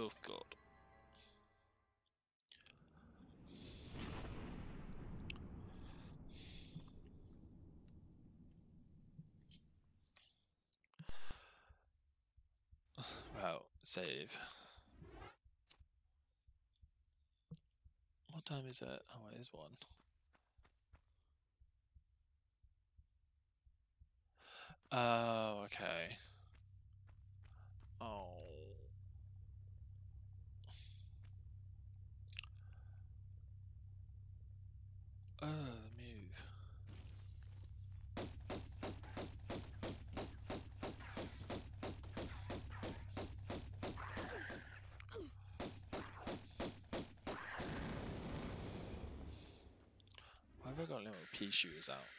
Oh god. Wow, save. What time is it? Oh, it is one. Oh, okay. Oh. Uh, move. Why have I got little pea shooters out?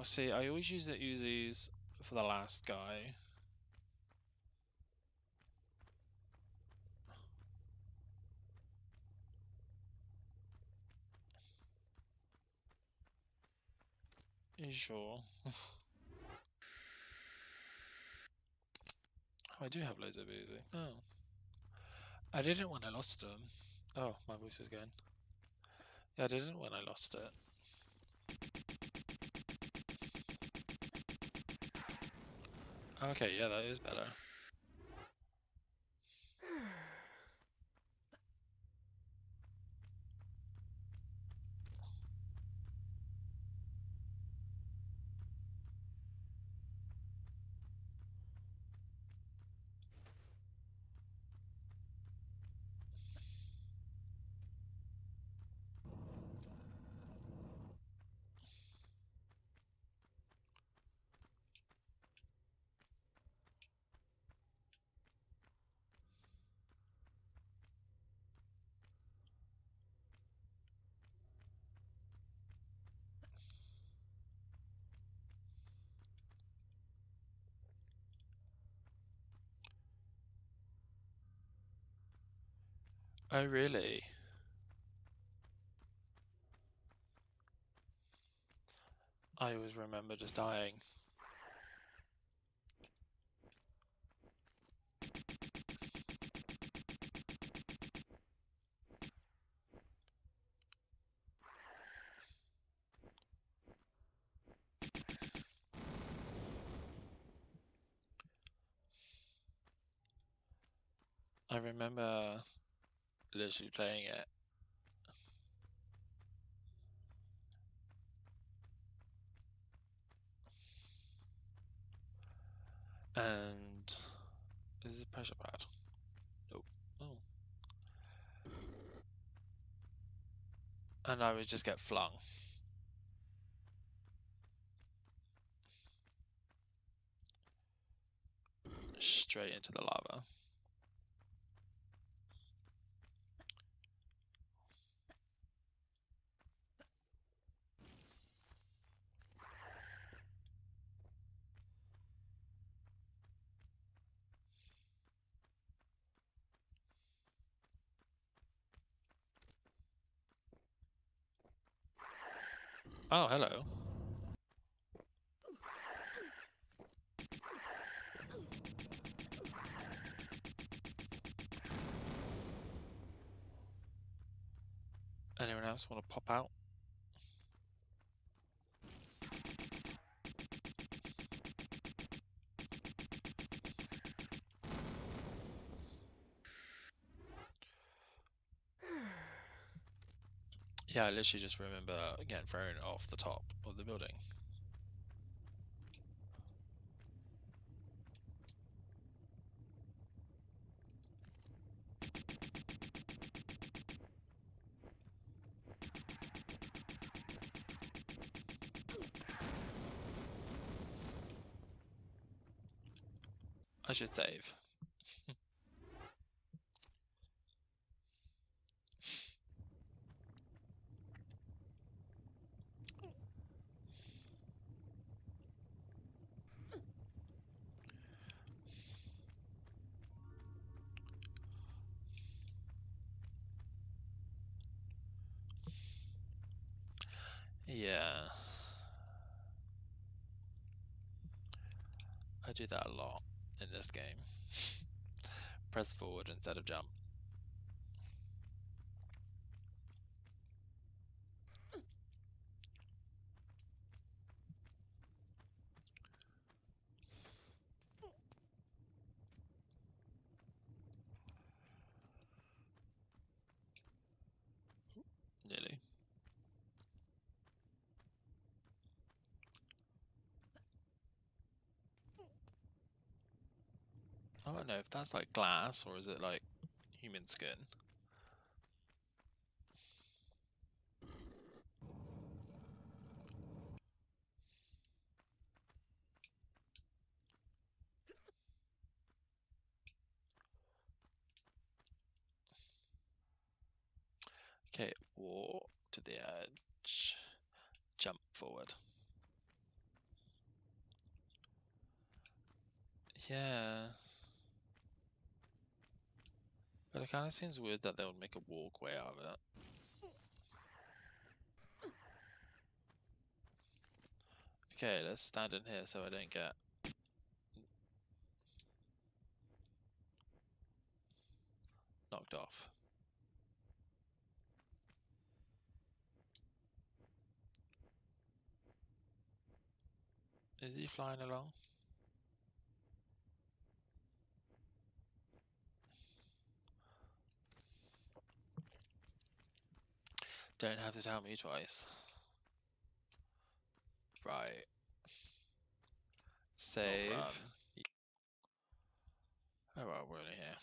Oh, see, I always use the Uzis for the last guy. Sure? oh, I do have loads of Uzi. Oh. I didn't when I lost them. Oh, my voice is going. Yeah, I didn't when I lost it. Okay, yeah, that is better. Oh, really? I always remember just dying. I remember literally playing it. And is it pressure pad? Nope. Oh. And I would just get flung. Straight into the lava. Oh, hello. Anyone else want to pop out? Yeah, I literally just remember again throwing it off the top of the building. I should save. Yeah. I do that a lot in this game. Press forward instead of jump. Nearly. I don't know if that's like glass or is it like human skin. Okay, walk to the edge, jump forward. Yeah. But it kind of seems weird that they would make a walkway out of it. Okay, let's stand in here so I don't get knocked off. Is he flying along? Don't have to tell me twice. Right. Save. Oh well, we're only here.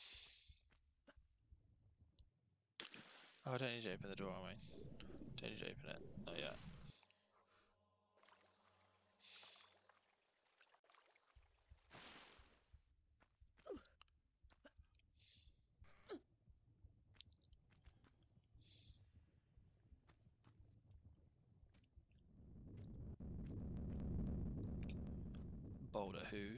Oh, I don't need to open the door, am I? Don't need to open it. Not yet. Boulder who?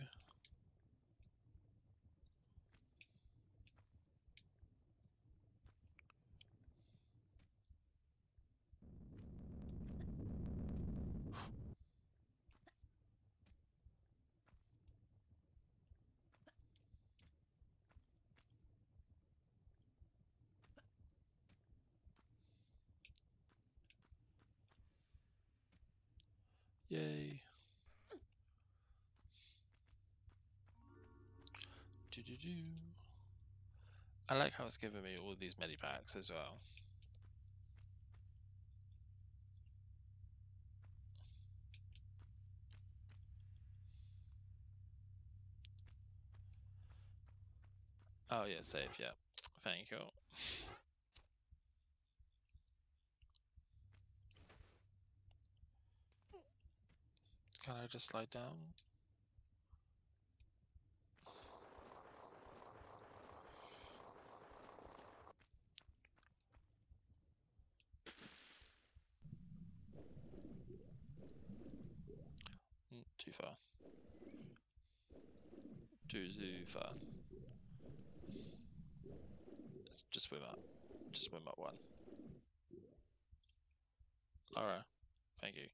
Yay. I like how it's giving me all these medipacks as well. Oh yeah, save, yeah. Thank you. Can I just slide down? Mm, Too far. Too, too far. Just swim up. Just swim up one. Alright. Thank you.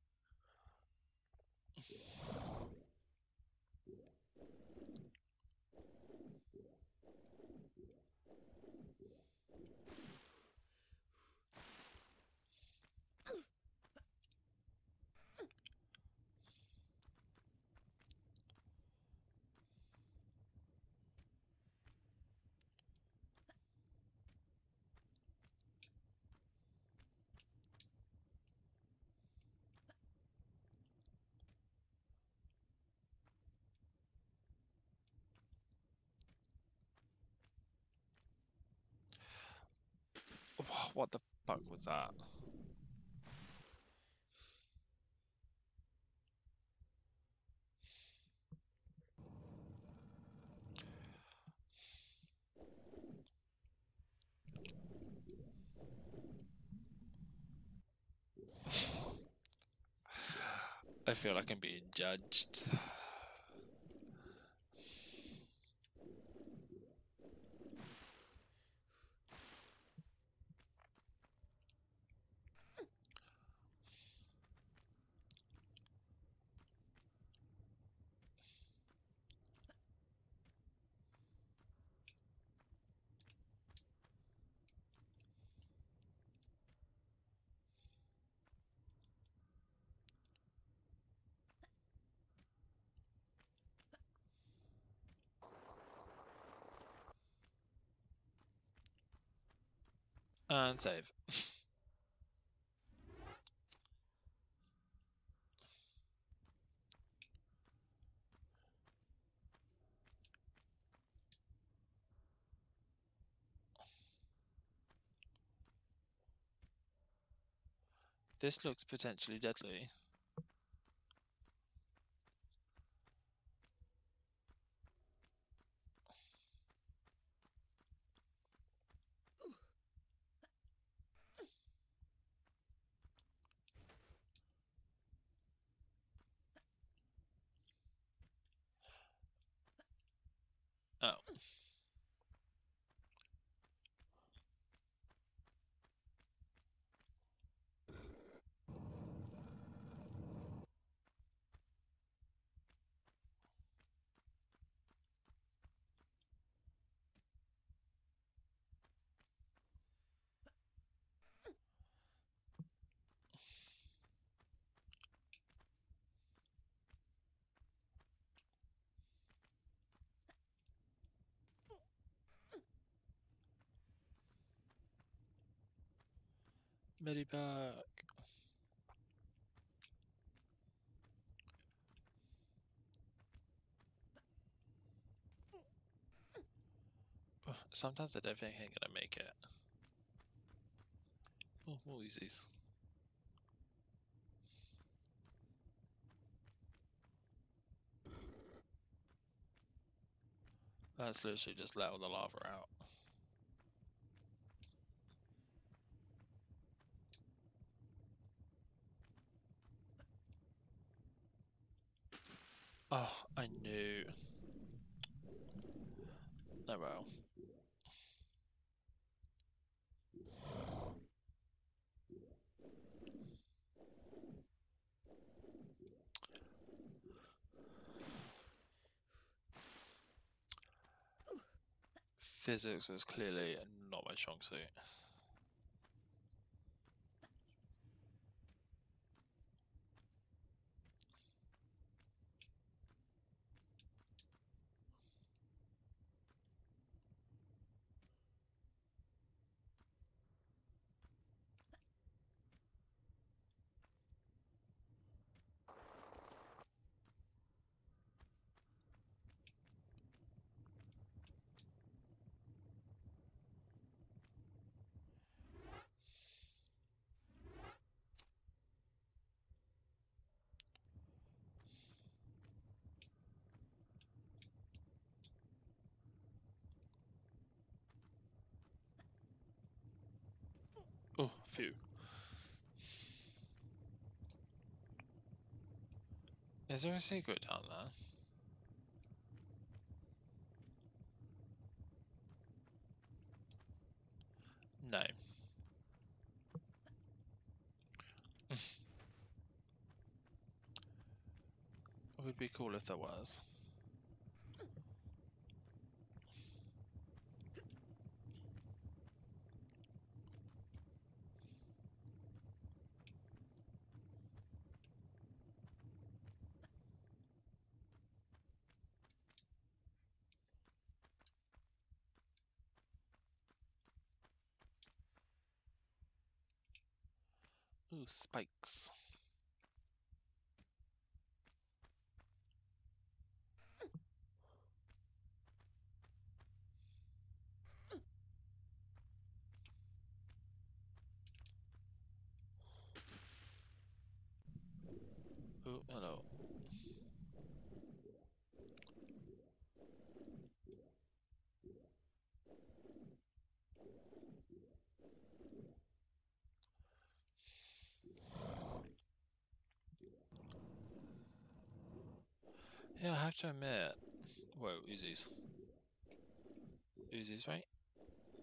What the fuck was that? I feel like I'm being judged. And save. this looks potentially deadly. Oh. Medivac. Sometimes I think I'm gonna make it. Oh, more Uzis. Let's literally just let all the lava out. Oh, I knew. Oh well. Physics was clearly not my strong suit. Phew. Is there a secret down there? No. it would be cool if there was. Spikes. Oh, hello. Yeah, I have to admit. Whoa, Uzis. Uzis, right?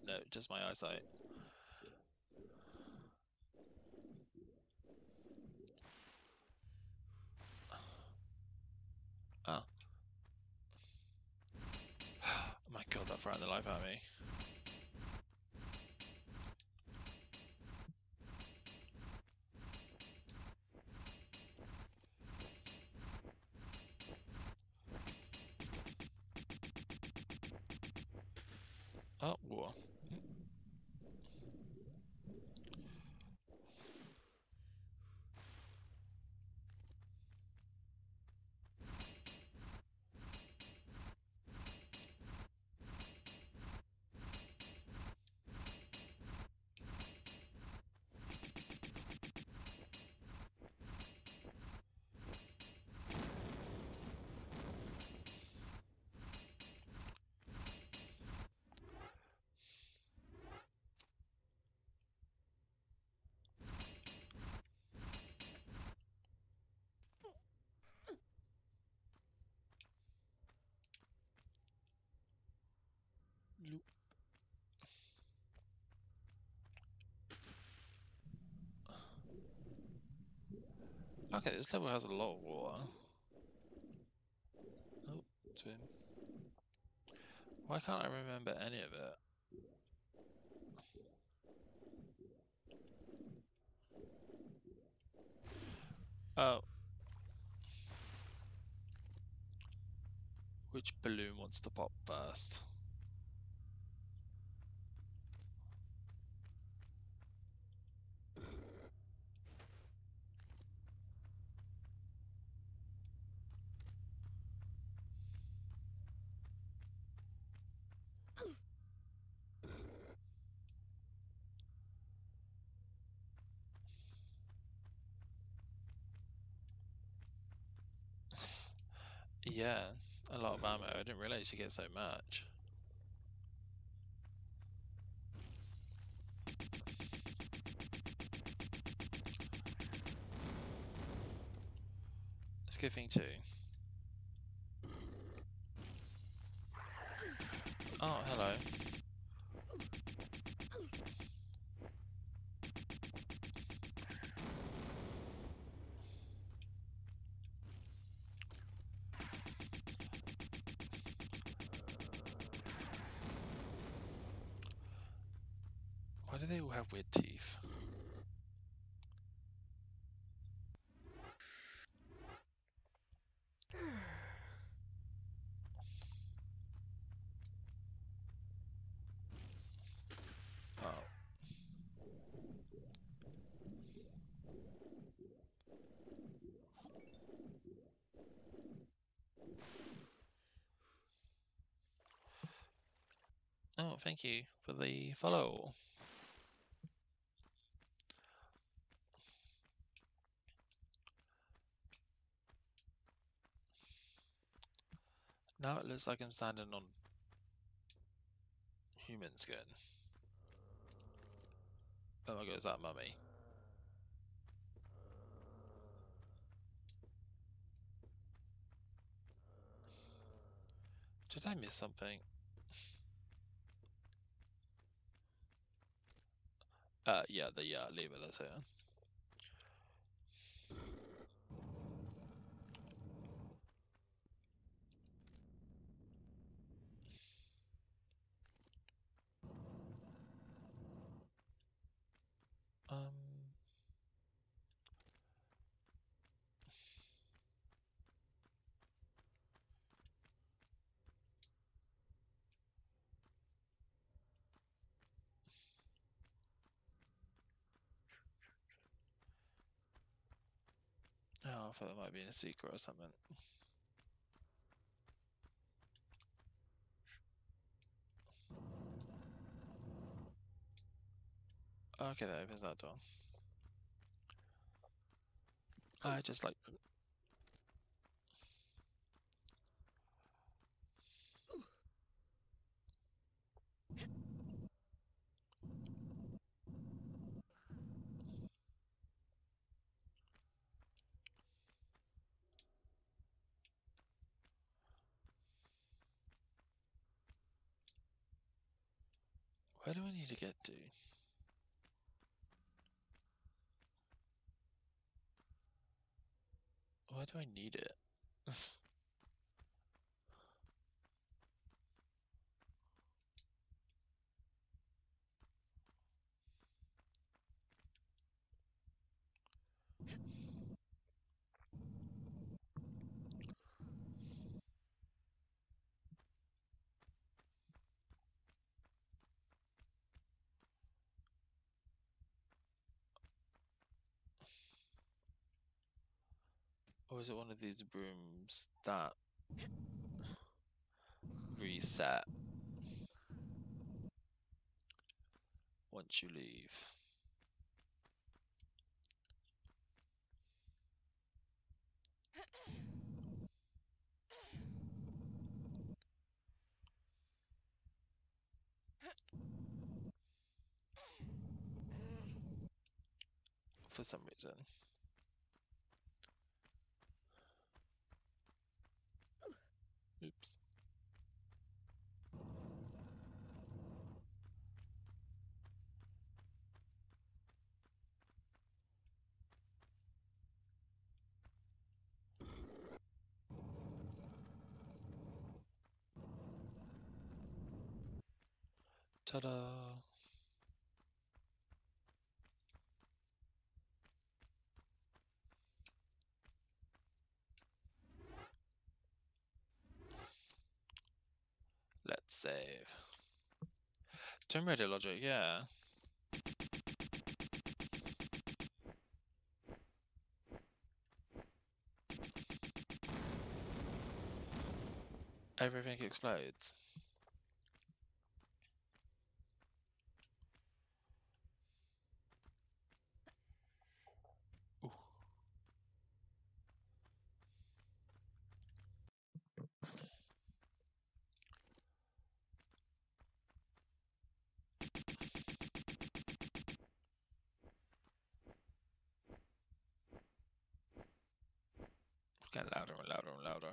No, just my eyesight. Ah. Oh. my god, that frightened the life out of me. Okay, this level has a lot of water. Oh, twin. Why can't I remember any of it? Oh. Which balloon wants to pop first? Yeah, a lot of ammo. I didn't realize you get so much. Skipping two. Oh, hello. Have weird teeth? Oh. Oh, thank you for the follow. Now it looks like I'm standing on human skin. Oh my god, is that mummy? Did I miss something? Uh, yeah, the uh, lever that's here. Um. Oh, I thought that might be in a secret or something. Okay, that opens that door. I just like Where do I need to get to? Why do I need it? Is it one of these rooms that reset once you leave? For some reason. Oops. Ta-da! Let's save. Tomb Raider logic, yeah. Everything explodes. Ooh. Get louder and louder and louder.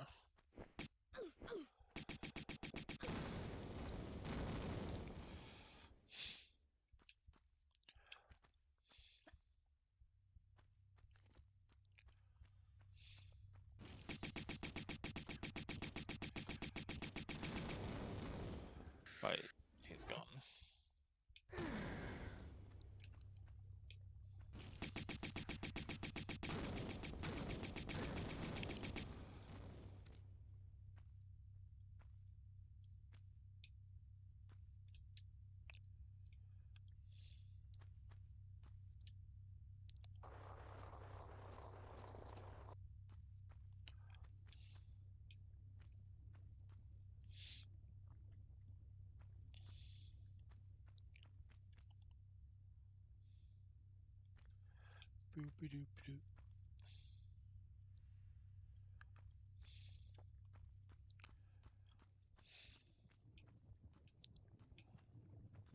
Right,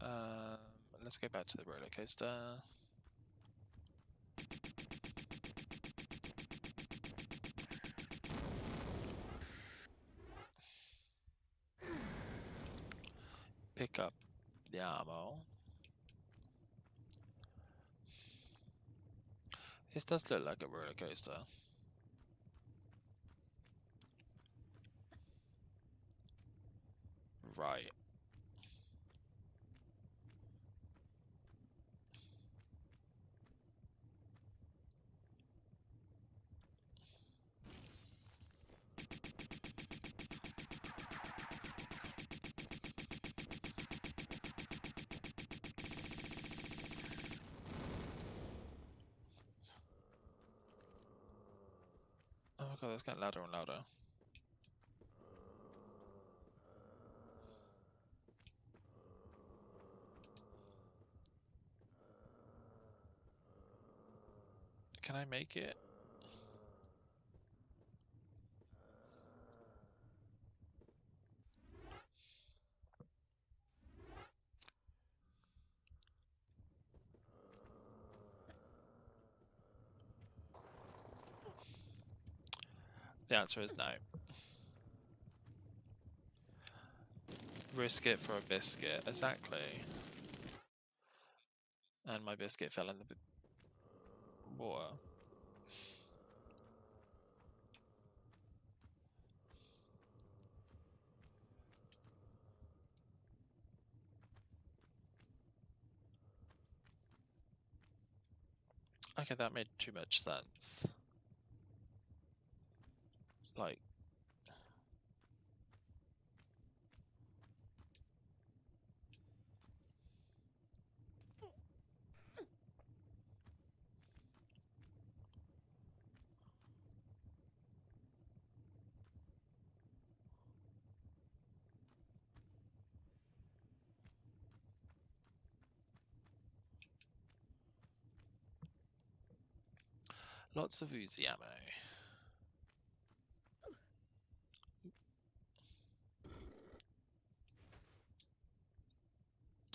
Um, let's go back to the roller coaster. Pick up the ammo. This does look like a roller coaster. Right. Oh god, it's getting louder and louder. Can I make it? The answer is no. Risk it for a biscuit, exactly. And my biscuit fell in the water. Okay, that made too much sense. Like, lots of Uzi ammo.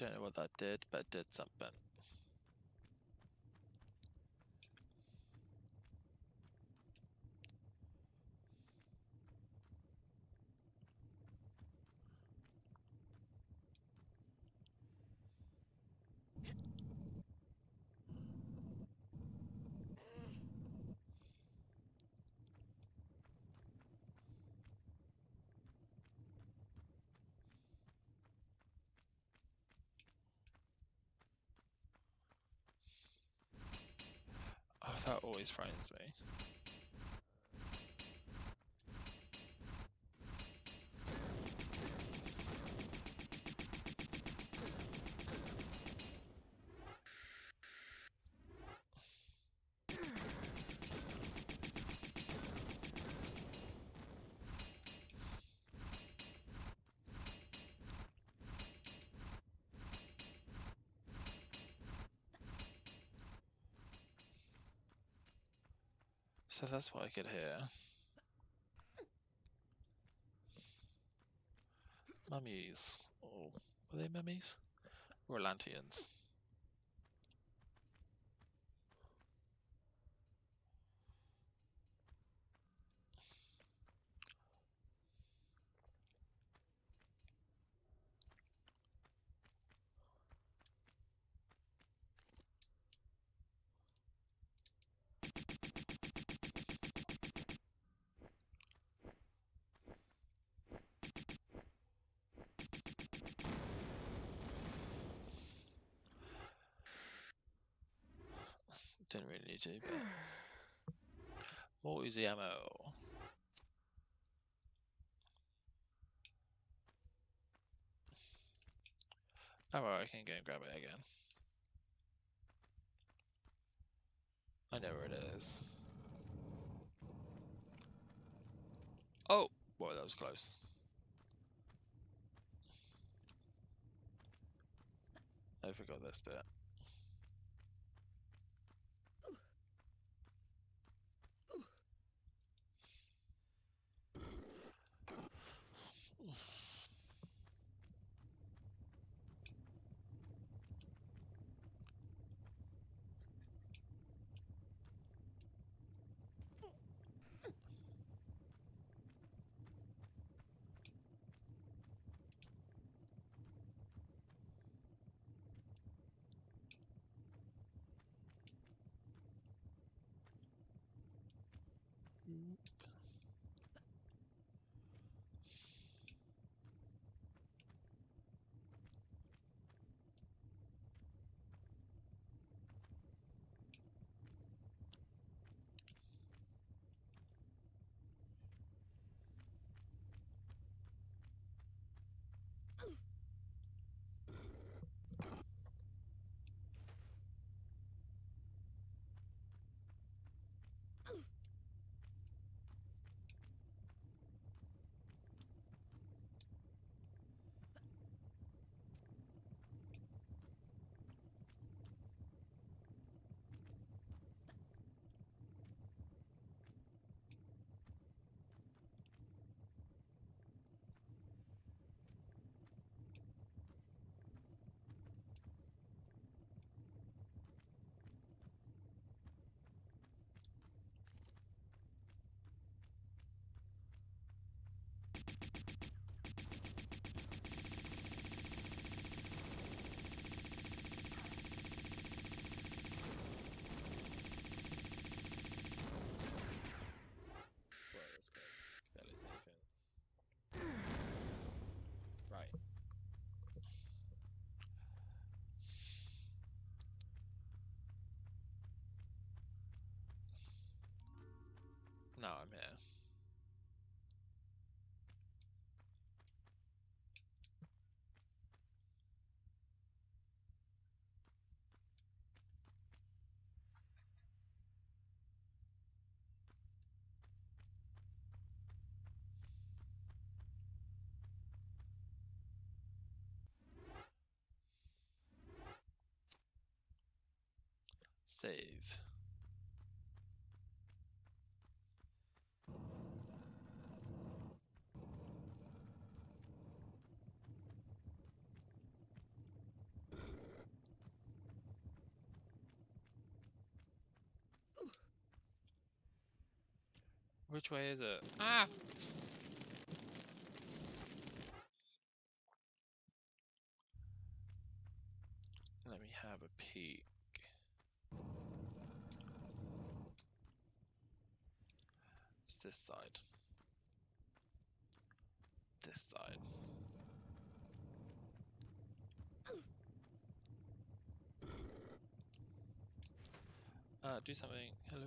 Don't know what that did, but it did something. Always frightens me. So that's what I could hear. Mummies. Oh, were they mummies? Or Atlanteans? Didn't really need to, but more ammo. Oh well, I can go and grab it again. I know where it is. Oh! Boy, that was close. I forgot this bit. Right. No, I'm here. Save. Which way is it? Ah! Let me have a peek. It's this side. This side. Uh, do something. Hello.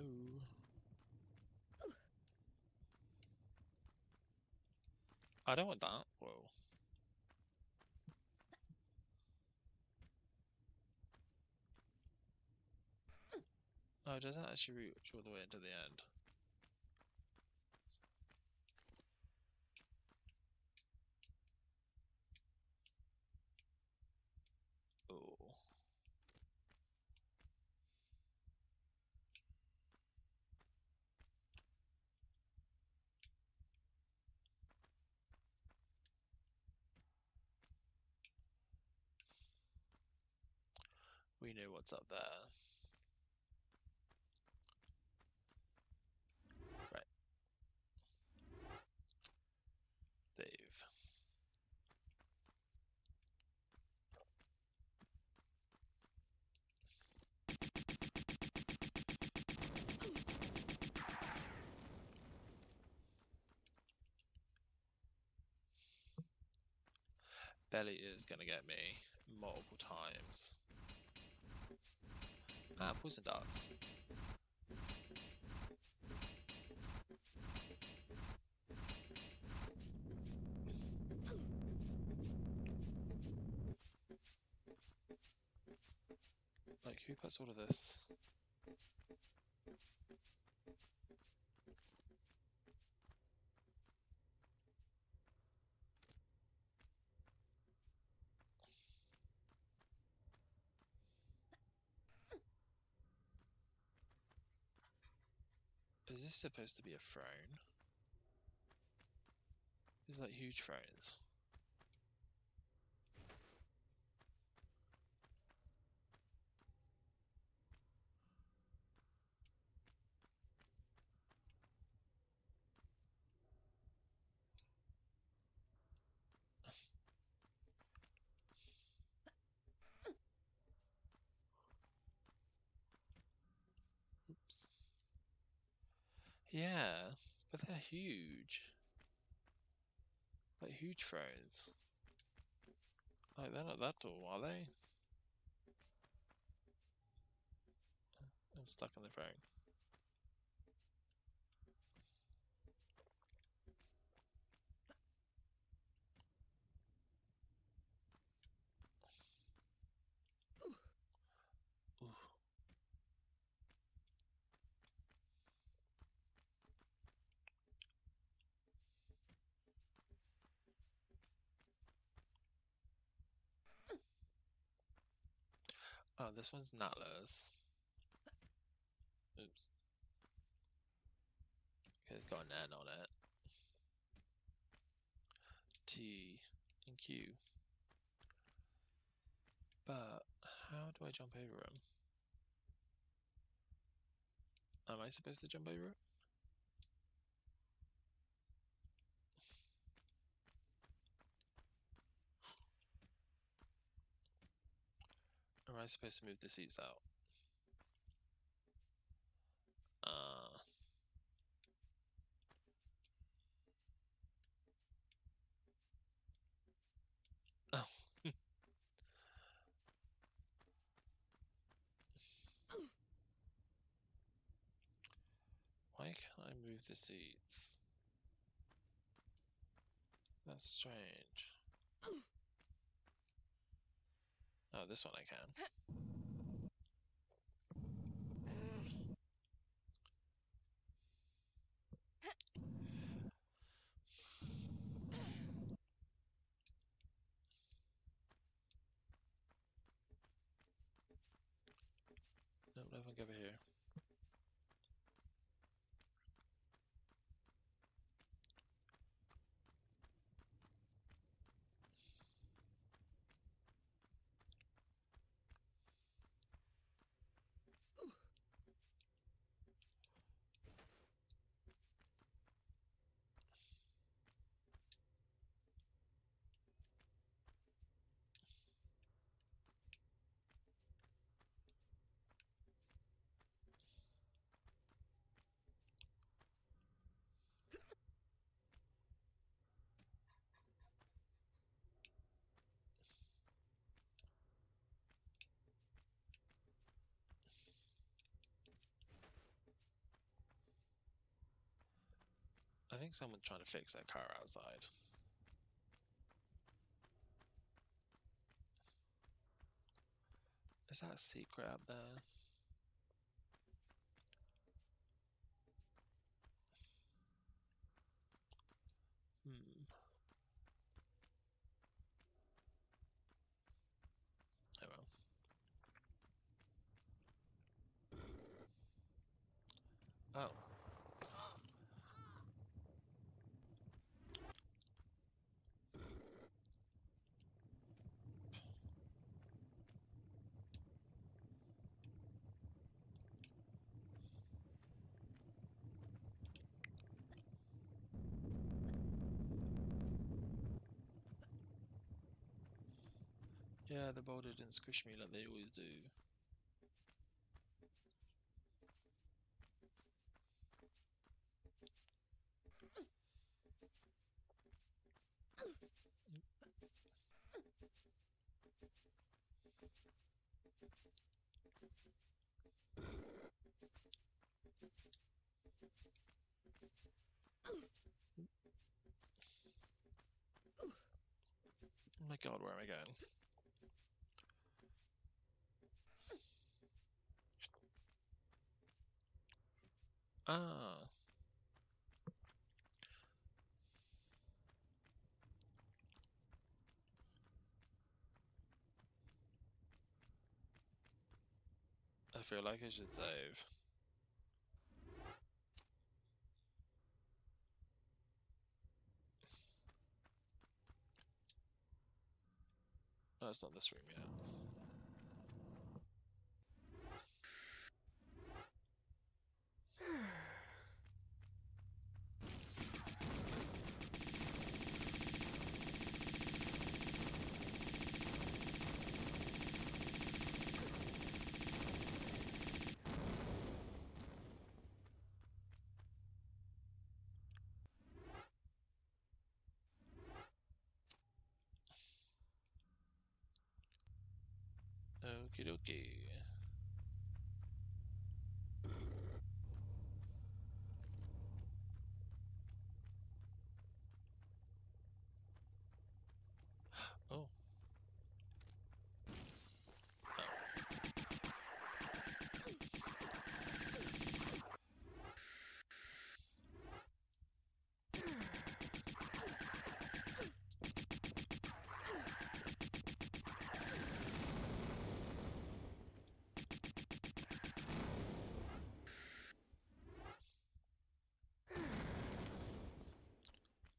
I don't want that. Whoa. Oh, it doesn't actually reach all the way into the end. Know what's up there. Right. Dave. Belly is gonna get me multiple times. Ah, poison darts. Like, who puts all of this? Is this supposed to be a throne? These like huge thrones. Oops. Yeah, but they're huge. Like huge thrones. Like they're not that tall, are they? I'm stuck on the throne. Oh, this one's. Oops. Okay, it's got an N on it. T and Q. But how do I jump over him? Am I supposed to jump over it? Am I supposed to move the seats out? Uh, oh. Why can't I move the seats? That's strange. Oh, this one I can. think someone's trying to fix their car outside. Is that a secret up there? Hmm. Oh well. Oh. Yeah, the boulder didn't squish me like they always do. Oh my god, where am I going? Feel like I should save. No, it's not this room yet. creo que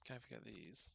Can't forget these.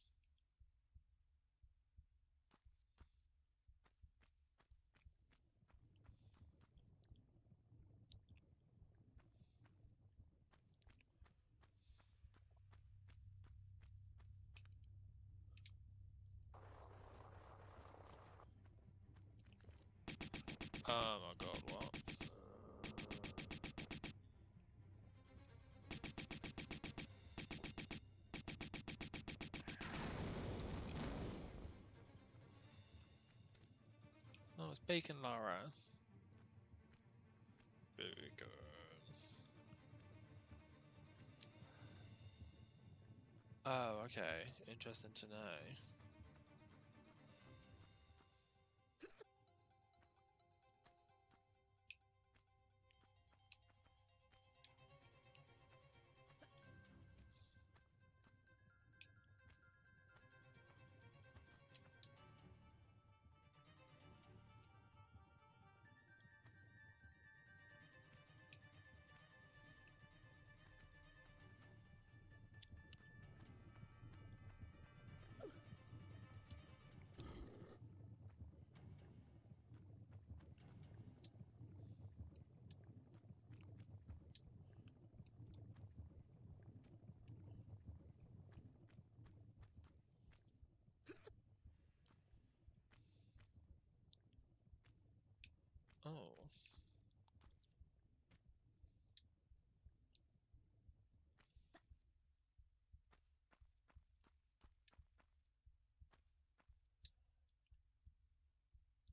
Bacon Lara. Bacon. Oh, okay. Interesting to know.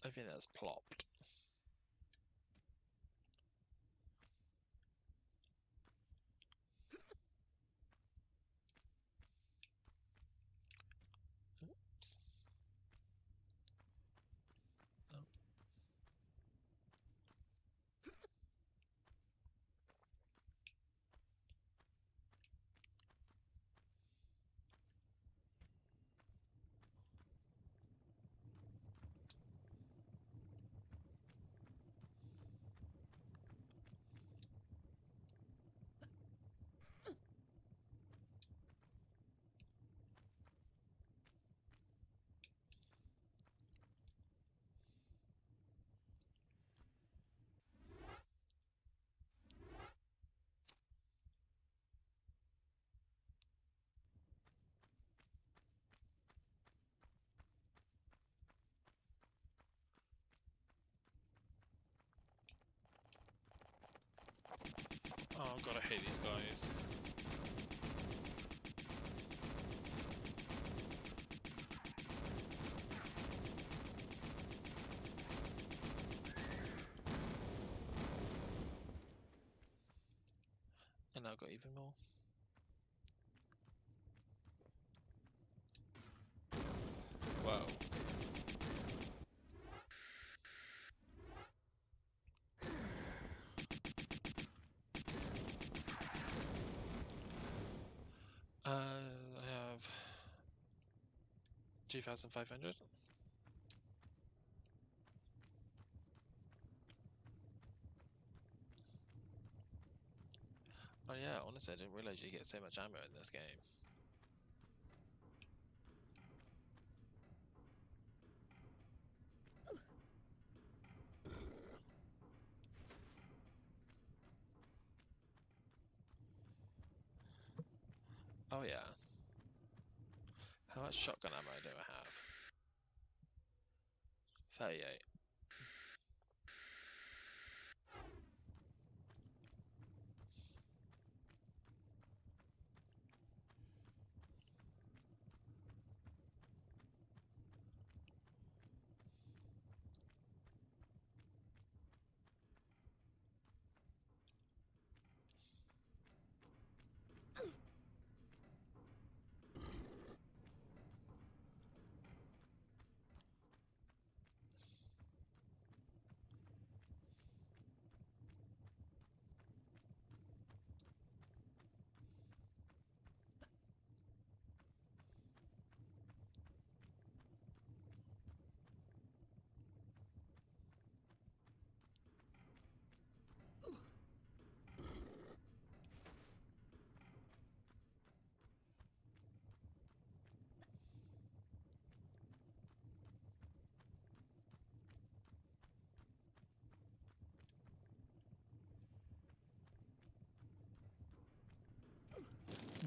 I think that's plopped. Oh god, I hate these guys. And I've got even more. Whoa. Uh, I have 2,500. Oh yeah, honestly, I didn't realize you get so much ammo in this game. Oh yeah. How much shotgun ammo do I have? 38.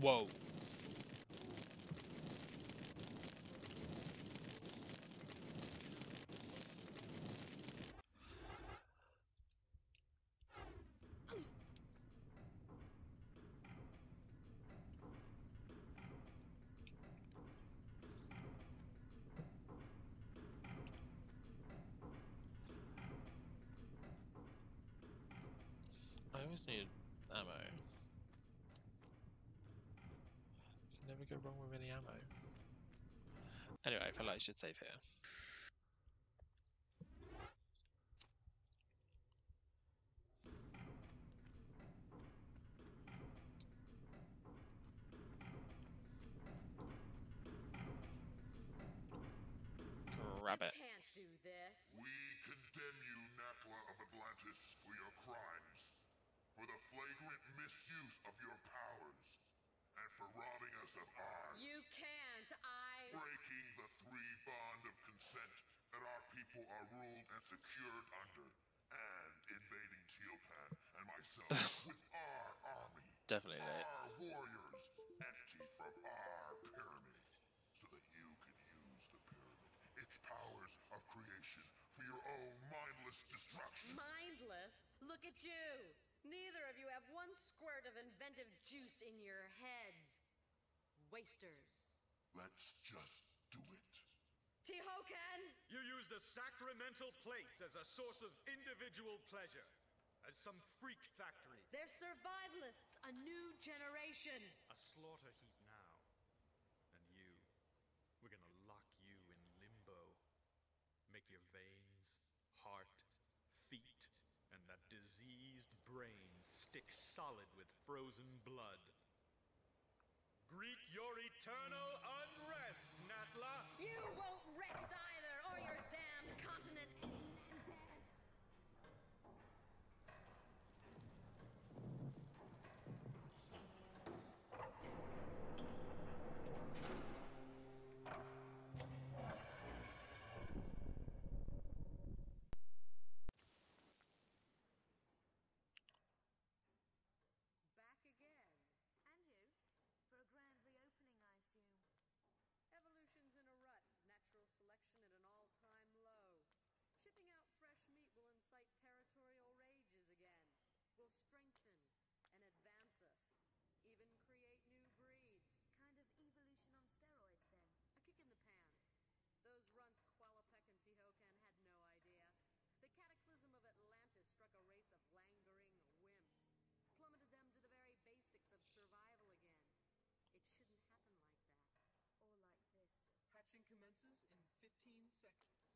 Whoa. I always need ammo. Can never go wrong with any ammo. Anyway, I feel like I should save here. Grab it. can't do this. We condemn you, Natla of Atlantis, for your crimes, for the flagrant misuse of your powers, and for robbing us of our You can't. I. breaking the three bond of consent that our people are ruled and secured under, and invading Tihocan and myself with our army, Definitely late. our warriors, empty from our pyramid, so that you can use the pyramid, its powers of creation, for your own mindless destruction. Mindless? Look at you. Neither of you have one squirt of inventive juice in your heads. Wasters. Let's just do it. Tihocan! You use the sacramental place as a source of individual pleasure, as some freak factory, They're survivalists, a new generation. a slaughter heap now. And you, we're gonna lock you in limbo. Make your veins, heart, feet, and that diseased brain stick solid with frozen blood. Greet your eternal unrest, Natla! You won't rest either, or your damned continent consequences in 15 seconds.